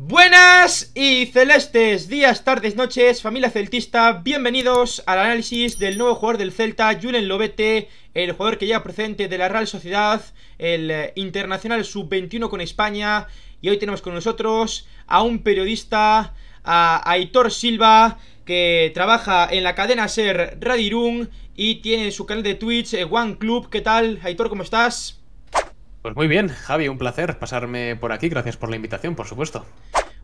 Buenas y celestes días, tardes, noches, familia celtista, bienvenidos al análisis del nuevo jugador del Celta, Julen Lobete, el jugador que llega procedente de la Real Sociedad, el eh, internacional sub-21 con España, y hoy tenemos con nosotros a un periodista, a Aitor Silva, que trabaja en la cadena Ser Radirun y tiene su canal de Twitch, eh, One Club, ¿qué tal? Aitor, ¿cómo estás? Pues muy bien, Javi, un placer pasarme por aquí. Gracias por la invitación, por supuesto.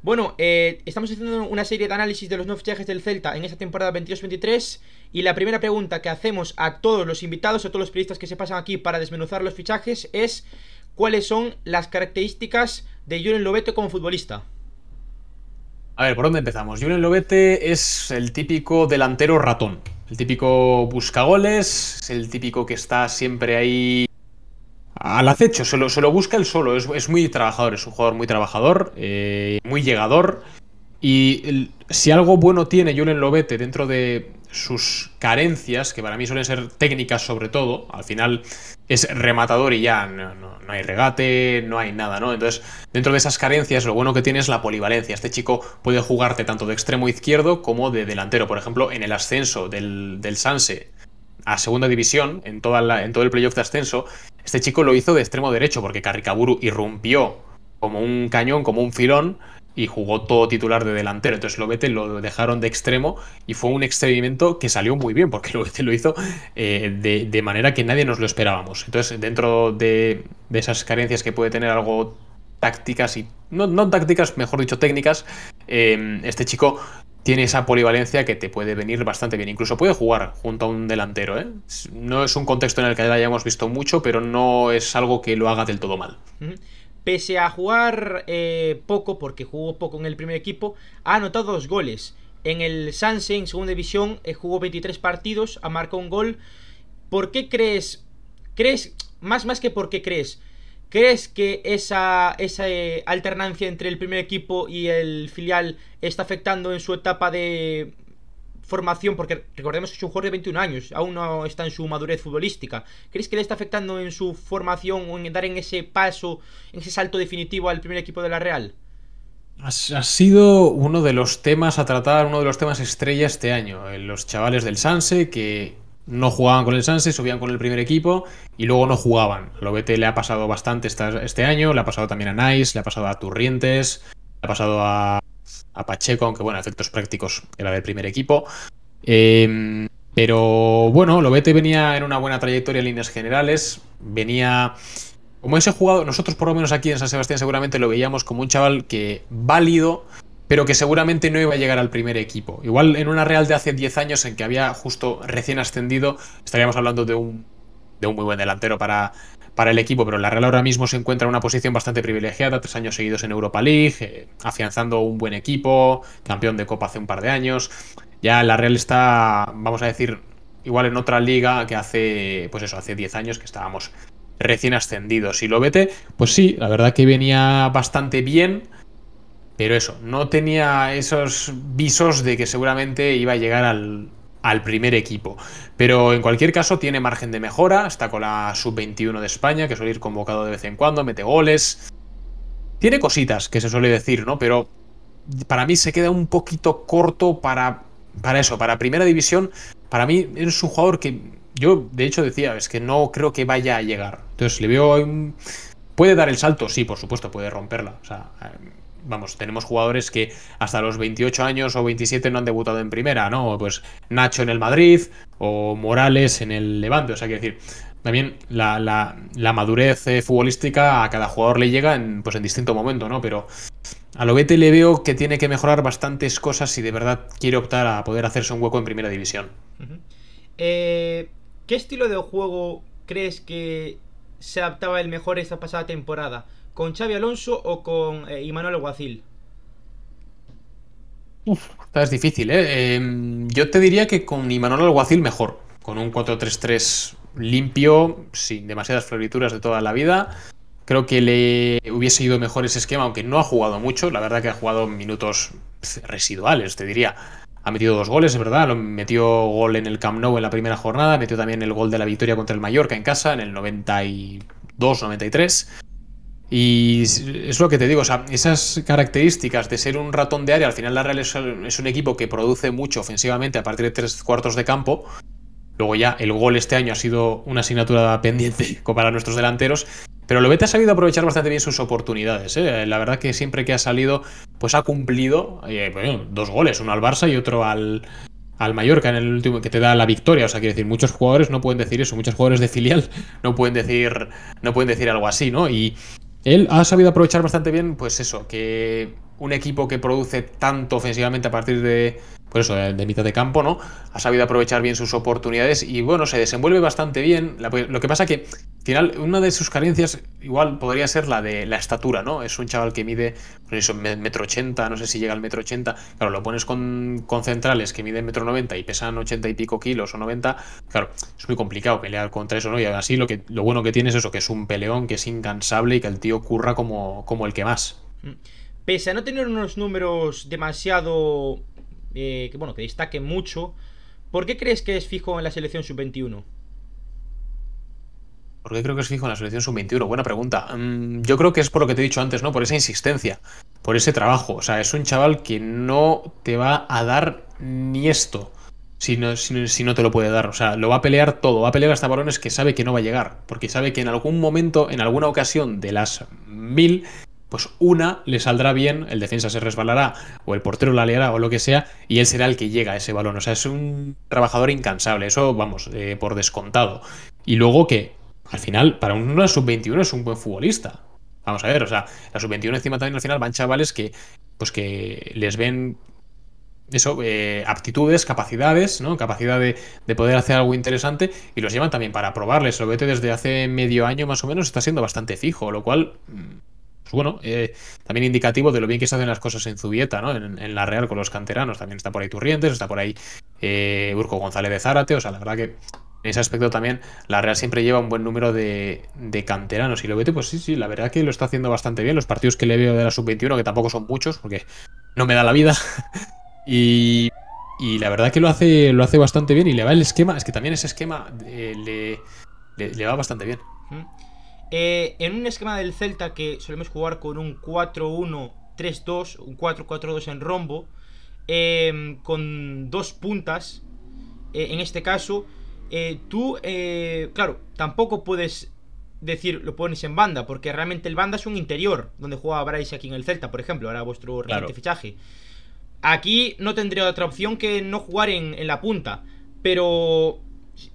Bueno, eh, estamos haciendo una serie de análisis de los nuevos fichajes del Celta en esta temporada 22-23 y la primera pregunta que hacemos a todos los invitados, a todos los periodistas que se pasan aquí para desmenuzar los fichajes es ¿cuáles son las características de Julen Lobete como futbolista? A ver, ¿por dónde empezamos? Julen Lobete es el típico delantero ratón, el típico buscagoles, es el típico que está siempre ahí al acecho, se lo, se lo busca él solo, es, muy trabajador, es un jugador muy trabajador, eh, muy llegador. Y si algo bueno tiene Julen Lobete dentro de sus carencias, que para mí suelen ser técnicas sobre todo, al final es rematador y ya no, hay regate, no hay nada, ¿no? Entonces, dentro de esas carencias, lo bueno que tiene es la polivalencia. Este chico puede jugarte tanto de extremo izquierdo como de delantero. Por ejemplo, en el ascenso del Sanse a segunda división, en, toda en todo el playoff de ascenso, este chico lo hizo de extremo derecho porque Carricaburu irrumpió como un cañón, como un filón y jugó todo titular de delantero. Entonces Lobete lo dejaron de extremo y fue un experimento que salió muy bien porque Lobete lo hizo eh, de, manera que nadie nos lo esperábamos. Entonces dentro de, esas carencias que puede tener algo tácticas y no, no tácticas, mejor dicho técnicas, eh, este chico tiene esa polivalencia que te puede venir bastante bien. Incluso puede jugar junto a un delantero. ¿eh? No es un contexto en el que la hayamos visto mucho, pero no es algo que lo haga del todo mal. Pese a jugar eh, poco, porque jugó poco en el primer equipo, ha anotado dos goles. En el Sanse, en segunda división, eh, jugó 23 partidos, ha marcado un gol. ¿Por qué crees? ¿Crees? Más, más que por qué crees. ¿Crees que esa, esa eh, alternancia entre el primer equipo y el filial está afectando en su etapa de formación? Porque recordemos que es un jugador de 21 años, aún no está en su madurez futbolística. ¿Crees que le está afectando en su formación o en dar en ese paso, en ese salto definitivo al primer equipo de la Real? Ha sido uno de los temas a tratar, uno de los temas estrella este año. Eh, los chavales del Sanse que no jugaban con el Sanse, subían con el primer equipo y luego no jugaban. A Lobete le ha pasado bastante este año, le ha pasado también a Nice, le ha pasado a Turrientes, le ha pasado a, Pacheco, aunque bueno, efectos prácticos era del primer equipo. Em, pero bueno, Lobete venía en una buena trayectoria en líneas generales, venía como ese jugador, nosotros por lo menos aquí en San Sebastián seguramente lo veíamos como un chaval que válido, pero que seguramente no iba a llegar al primer equipo. Igual en una Real de hace 10 años en que había justo recién ascendido, estaríamos hablando de un, de un muy buen delantero para, para el equipo, pero la Real ahora mismo se encuentra en una posición bastante privilegiada, tres años seguidos en Europa League, eh, afianzando un buen equipo, campeón de Copa hace un par de años. Ya la Real está, vamos a decir, igual en otra liga que hace, pues eso, hace 10 años que estábamos recién ascendidos. Y lo vete, pues sí, la verdad que venía bastante bien pero eso, no tenía esos visos de que seguramente iba a llegar al, primer equipo. Pero en cualquier caso tiene margen de mejora, está con la sub-21 de España, que suele ir convocado de vez en cuando, mete goles. Tiene cositas, que se suele decir, ¿no? Pero para mí se queda un poquito corto para, para eso, para primera división. Para mí es un jugador que yo, de hecho, decía, es que no creo que vaya a llegar. Entonces le veo... ¿Puede dar el salto? Sí, por supuesto, puede romperla. O sea, vamos, tenemos jugadores que hasta los 28 años o 27 no han debutado en primera, ¿no? Pues Nacho en el Madrid o Morales en el Levante, o sea, que decir, también la, la, madurez eh, futbolística a cada jugador le llega en, pues en distinto momento, ¿no? Pero a Lobete le veo que tiene que mejorar bastantes cosas si de verdad quiere optar a poder hacerse un hueco en primera división. Eh, ¿Qué estilo de juego crees que se adaptaba el mejor esta pasada temporada? ¿Con Xavi Alonso o con eh, Imanol Alguacil? Uf, es difícil, ¿eh? Em, yo te diría que con Imanol Alguacil mejor. Con un 4-3-3 limpio, sin demasiadas florituras de toda la vida. Creo que le hubiese ido mejor ese esquema, aunque no ha jugado mucho. La verdad que ha jugado minutos residuales, te diría. Ha metido dos goles, es verdad. Metió gol en el Camp Nou en la primera jornada. Metió también el gol de la victoria contra el Mallorca en casa en el 92-93. Y es lo que te digo, o sea, esas características de ser un ratón de área, al final la Real es, un equipo que produce mucho ofensivamente a partir de tres cuartos de campo. Luego ya el gol este año ha sido una asignatura pendiente para nuestros delanteros. Pero Lobete ha sabido aprovechar bastante bien sus oportunidades. ¿eh? La verdad que siempre que ha salido, pues ha cumplido eh, dos goles, uno al Barça y otro al, al Mallorca en el último que te da la victoria. O sea, quiere decir, muchos jugadores no pueden decir eso, muchos jugadores de filial no pueden decir, no pueden decir algo así, ¿no? Y él ha sabido aprovechar bastante bien, pues eso, que un equipo que produce tanto ofensivamente a partir de, por eso, de, mitad de campo, ¿no? Ha sabido aprovechar bien sus oportunidades y bueno, se desenvuelve bastante bien. Lo que pasa que, al final, una de sus carencias igual podría ser la de la estatura, ¿no? Es un chaval que mide, por eso, metro ochenta, no sé si llega al metro ochenta. Claro, lo pones con, con centrales que miden metro noventa y pesan ochenta y pico kilos o noventa. Claro, es muy complicado pelear contra eso, ¿no? Y así lo, que, lo bueno que tiene es eso, que es un peleón, que es incansable y que el tío curra como, como el que más. Mm. Pese a no tener unos números demasiado. Eh, que bueno, que destaquen mucho, ¿por qué crees que es fijo en la selección sub-21? ¿Por qué creo que es fijo en la selección sub-21? Buena pregunta. Mm, yo creo que es por lo que te he dicho antes, ¿no? Por esa insistencia, por ese trabajo. O sea, es un chaval que no te va a dar ni esto si no, si no, te lo puede dar. O sea, lo va a pelear todo. Va a pelear hasta balones que sabe que no va a llegar. Porque sabe que en algún momento, en alguna ocasión de las mil, pues una le saldrá bien, el defensa se resbalará o el portero la liará o lo que sea y él será el que llega a ese balón. O sea, es un trabajador incansable, eso vamos, eh, por descontado. Y luego que al final, para una sub-21 es un buen futbolista. Vamos a ver, o sea, la sub-21 encima también al final van chavales que, pues que les ven eso, eh, aptitudes, capacidades, ¿no? Capacidad de, de, poder hacer algo interesante y los llevan también para probarles. Lo vete desde hace medio año más o menos está siendo bastante fijo, lo cual mm, pues bueno, eh, también indicativo de lo bien que se hacen las cosas en Zubieta, ¿no? En, la Real con los canteranos. También está por ahí Turrientes, está por ahí eh, Urco González de Zárate. O sea, la verdad que en ese aspecto también la Real siempre lleva un buen número de, canteranos. Y lo vete, pues sí, sí, la verdad que lo está haciendo bastante bien. Los partidos que le veo de la sub-21, que tampoco son muchos, porque no me da la vida. y, y, la verdad que lo hace, lo hace bastante bien y le va el esquema. Es que también ese esquema eh, le, le, va bastante bien. Eh, en un esquema del Celta que solemos jugar con un 4-1-3-2, un 4-4-2 en rombo, em, con dos puntas, eh, en este caso, eh, tú, claro, tampoco puedes decir lo pones en banda, porque realmente el banda es un interior, donde juega Bryce aquí en el Celta, por ejemplo, ahora vuestro reciente fichaje. Aquí no tendría otra opción que no jugar en la punta, pero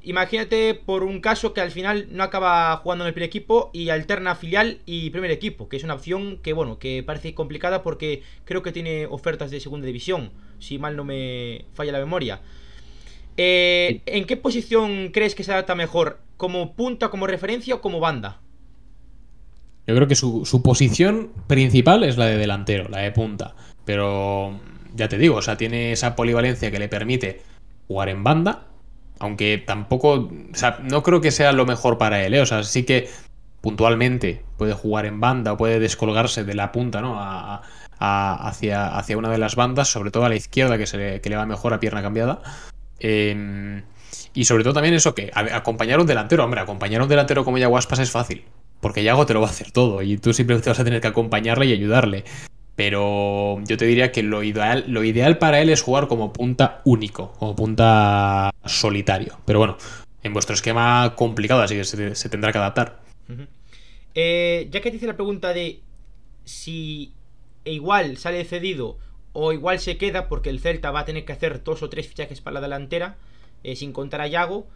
Imagínate por un caso que al final no acaba jugando en el primer equipo y alterna filial y primer equipo, que es una opción que bueno, que parece complicada porque creo que tiene ofertas de segunda división, si mal no me falla la memoria. Eh, ¿En qué posición crees que se adapta mejor? ¿Como punta, como referencia o como banda? Yo creo que su, su posición principal es la de delantero, la de punta. Pero ya te digo, o sea, tiene esa polivalencia que le permite jugar en banda aunque tampoco. O sea, no creo que sea lo mejor para él, ¿eh? O sea, sí que puntualmente puede jugar en banda o puede descolgarse de la punta, ¿no? hacia, hacia una de las bandas, sobre todo a la izquierda, que, se le, que le va mejor a pierna cambiada. Em, y sobre todo también eso, que acompañar a un delantero, hombre, acompañar a un delantero como Yaguaspas es fácil. Porque Yago te lo va a hacer todo y tú simplemente vas a tener que acompañarle y ayudarle. Pero yo te diría que lo ideal, lo ideal para él es jugar como punta único, como punta solitario. Pero bueno, en vuestro esquema complicado, así que se, tendrá que adaptar. Eh, ya que te hice la pregunta de si igual sale cedido o igual se queda, porque el Celta va a tener que hacer dos o tres fichajes para la delantera, eh, sin contar a Yago.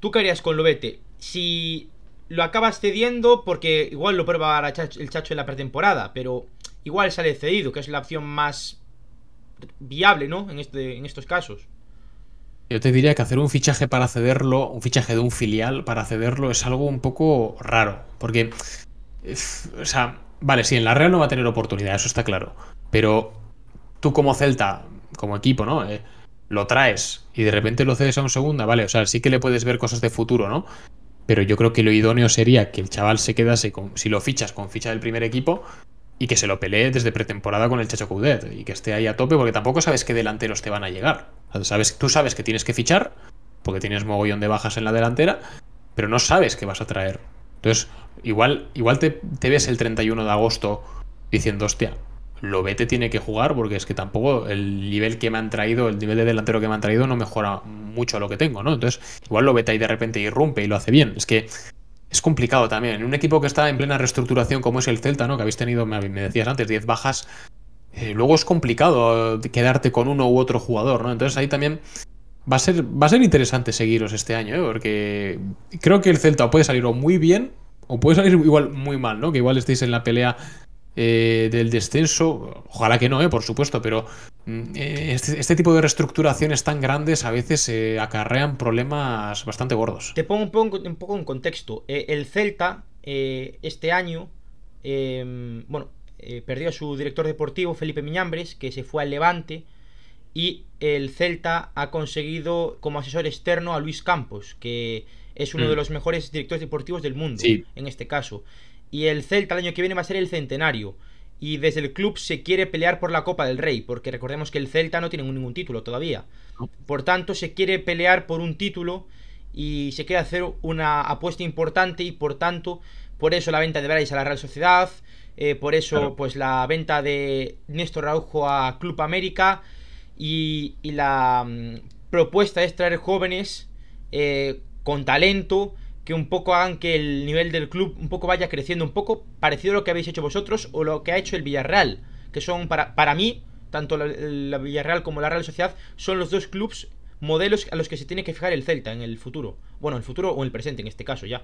¿Tú qué harías con Lobete? Si lo acabas cediendo, porque igual lo prueba el Chacho en la pretemporada, pero igual sale cedido, que es la opción más viable, ¿no? En, este, en estos casos. Yo te diría que hacer un fichaje para cederlo, un fichaje de un filial para cederlo es algo un poco raro. Porque, o sea, vale, sí, en la Real no va a tener oportunidad, eso está claro. Pero tú como Celta, como equipo, ¿no? Eh, lo traes y de repente lo cedes a un segunda, vale, o sea, sí que le puedes ver cosas de futuro, ¿no? Pero yo creo que lo idóneo sería que el chaval se quedase, con, si lo fichas con ficha del primer equipo, y que se lo pelee desde pretemporada con el Chacho Coudet y que esté ahí a tope porque tampoco sabes qué delanteros te van a llegar. sabes, tú sabes que tienes que fichar porque tienes mogollón de bajas en la delantera, pero no sabes qué vas a traer. Entonces, igual, igual te, ves el 31 de agosto diciendo, hostia, Lobete tiene que jugar porque es que tampoco el nivel que me han traído, el nivel de delantero que me han traído no mejora mucho a lo que tengo, ¿no? Entonces, igual Lobete ahí de repente irrumpe y lo hace bien. Es que es complicado también. Un equipo que está en plena reestructuración como es el Celta, ¿no? Que habéis tenido, me decías antes, 10 bajas. Eh, luego es complicado quedarte con uno u otro jugador, ¿no? Entonces ahí también va a ser, va a ser interesante seguiros este año, ¿eh? Porque creo que el Celta puede salir o muy bien o puede salir igual muy mal, ¿no? Que igual estéis en la pelea eh, del descenso, ojalá que no, eh, por supuesto, pero mm, eh, este, este, tipo de reestructuraciones tan grandes a veces acarrean problemas bastante gordos. Te pongo un poco, un poco en contexto. el Celta este año, em, bueno, perdió a su director deportivo, Felipe Miñambres, que se fue al Levante, y el Celta ha conseguido como asesor externo a Luis Campos, que es uno de mm. los mejores directores deportivos del mundo, en este caso. Y el Celta el año que viene va a ser el centenario. Y desde el club se quiere pelear por la Copa del Rey, porque recordemos que el Celta no tiene ningún título todavía. Por tanto, se quiere pelear por un título y se quiere hacer una apuesta importante y por tanto, por eso la venta de Bryce a la Real Sociedad, eh, por eso pues la venta de Néstor Raujo a Club América y, la mm, propuesta es traer jóvenes eh, con talento que un poco hagan que el nivel del club un poco vaya creciendo, un poco parecido a lo que habéis hecho vosotros o lo que ha hecho el Villarreal, que son para, para mí, tanto la, Villarreal como la Real Sociedad, son los dos clubes modelos a los que se tiene que fijar el Celta en el futuro. Bueno, en el futuro o en el presente, en este caso ya.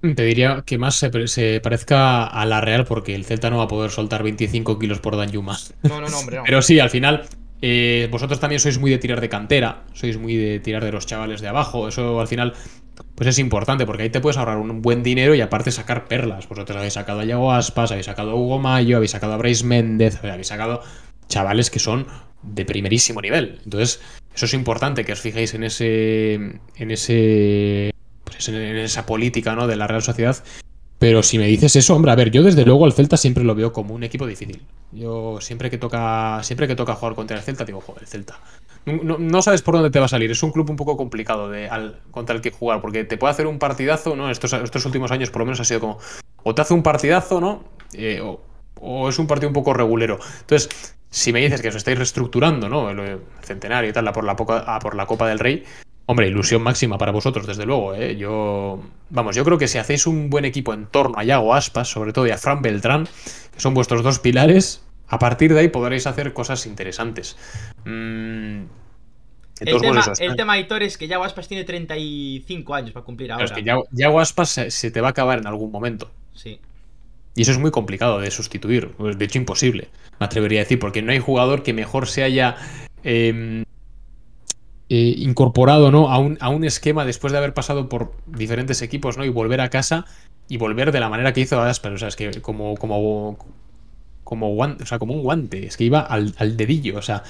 Te diría que más se, parezca a la Real porque el Celta no va a poder soltar 25 kilos por Danjuma. No, no, no, hombre, no. Pero sí, al final, eh, vosotros también sois muy de tirar de cantera, sois muy de tirar de los chavales de abajo. Eso al final pues es importante porque ahí te puedes ahorrar un buen dinero y aparte sacar perlas. Vosotros habéis sacado a Yago Aspas, habéis sacado a Hugo Mayo, habéis sacado a Bryce Méndez, habéis sacado chavales que son de primerísimo nivel. Entonces, eso es importante que os fijéis en ese. en ese. Pues en esa política, ¿no? De la Real Sociedad. Pero si me dices eso, hombre, a ver, yo desde luego al Celta siempre lo veo como un equipo difícil. Yo siempre que toca. Siempre que toca jugar contra el Celta, digo, joder, el Celta. No, sabes por dónde te va a salir. Es un club un poco complicado de, contra el que jugar, porque te puede hacer un partidazo, ¿no? Estos, estos últimos años por lo menos ha sido como, o te hace un partidazo, ¿no? Eh, o, es un partido un poco regulero. Entonces, si me dices que os estáis reestructurando, ¿no? El, centenario y tal, por la, por la Copa del Rey, hombre, ilusión máxima para vosotros, desde luego, ¿eh? Yo, vamos, yo creo que si hacéis un buen equipo en torno a Yago Aspas, sobre todo y a Fran Beltrán, que son vuestros dos pilares, a partir de ahí podréis hacer cosas interesantes. Mm, el, tema, el tema, Hitor, es que Yago Aspas tiene 35 años para cumplir ahora. es que Yago, Aspas se, te va a acabar en algún momento. Sí. Y eso es muy complicado de sustituir. Pues, de hecho, imposible, me atrevería a decir, porque no hay jugador que mejor se haya em, eh, incorporado ¿no? a, un, a un esquema después de haber pasado por diferentes equipos ¿no? y volver a casa y volver de la manera que hizo Aspas. O sea, es que como, como, como, guante, o sea, como un guante, es que iba al, dedillo, o sea,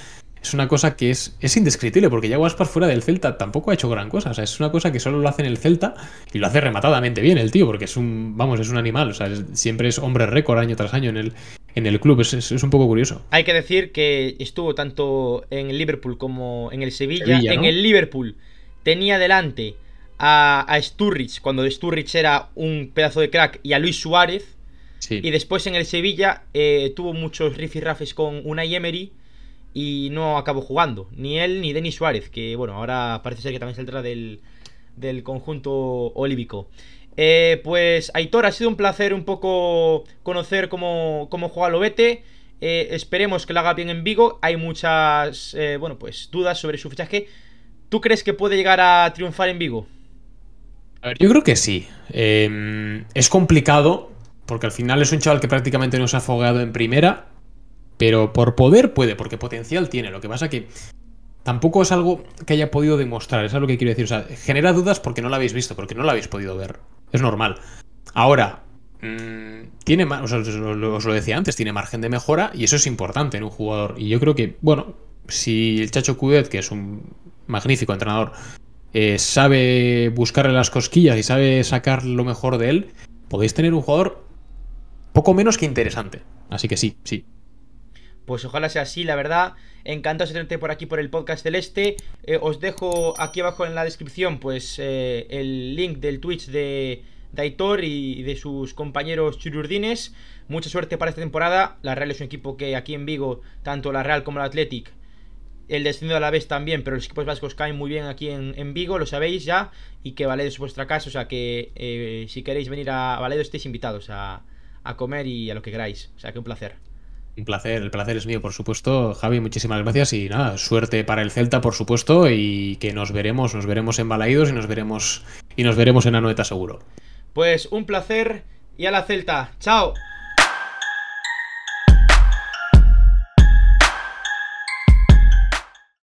es una cosa que es, es indescriptible, porque ya Aspas fuera del Celta tampoco ha hecho gran cosa, o sea, es una cosa que solo lo hace en el Celta y lo hace rematadamente bien el tío, porque es un, vamos, es un animal, o sea, siempre es hombre récord año tras año en el, en el club, es, es, un poco curioso. Hay que decir que estuvo tanto en el Liverpool como en el Sevilla, en el Liverpool tenía delante a, a Sturridge, cuando Sturridge era un pedazo de crack, y a Luis Suárez, y después en el Sevilla eh, tuvo muchos rifirrafes con Unai Emery y no acabó jugando. Ni él ni Denis Suárez, que bueno, ahora parece ser que también saldrá del, del conjunto olívico. Eh, pues Aitor, ha sido un placer un poco conocer cómo, cómo juega Lobete. Eh, esperemos que lo haga bien en Vigo. Hay muchas, bueno, pues dudas sobre su fichaje. ¿Tú crees que puede llegar a triunfar en Vigo? A ver, yo creo que sí. Es complicado porque al final es un chaval que prácticamente no se ha afogado en primera. Pero por poder puede, porque potencial tiene. Lo que pasa que tampoco es algo que haya podido demostrar. Es algo que quiero decir. O sea, genera dudas porque no lo habéis visto, porque no lo habéis podido ver. Es normal. Ahora, mmm, tiene os, os, lo decía antes, tiene margen de mejora y eso es importante en un jugador. Y yo creo que, bueno, si el Chacho Cudet, que es un magnífico entrenador, eh, sabe buscarle las cosquillas y sabe sacar lo mejor de él, podéis tener un jugador poco menos que interesante. Así que sí, sí. Pues ojalá sea así, la verdad. Encantado de tenerte por aquí por el podcast celeste. Eh, os dejo aquí abajo en la descripción, pues, eh, el link del Twitch de, de Aitor y de sus compañeros chururdines. Mucha suerte para esta temporada. La Real es un equipo que aquí en Vigo, tanto la Real como el Athletic, el descendido a la vez también, pero los equipos vascos caen muy bien aquí en, Vigo, lo sabéis ya, y que Valedo es vuestra casa, o sea que eh, si queréis venir a Valedo estéis invitados a, a comer y a lo que queráis. O sea que un placer. Un placer, el placer es mío, por supuesto. Javi, muchísimas gracias y nada, suerte para el Celta, por supuesto, y que nos veremos, nos veremos en Balaídos y nos veremos y nos veremos en Anoeta seguro. Pues un placer y a la Celta. Chao.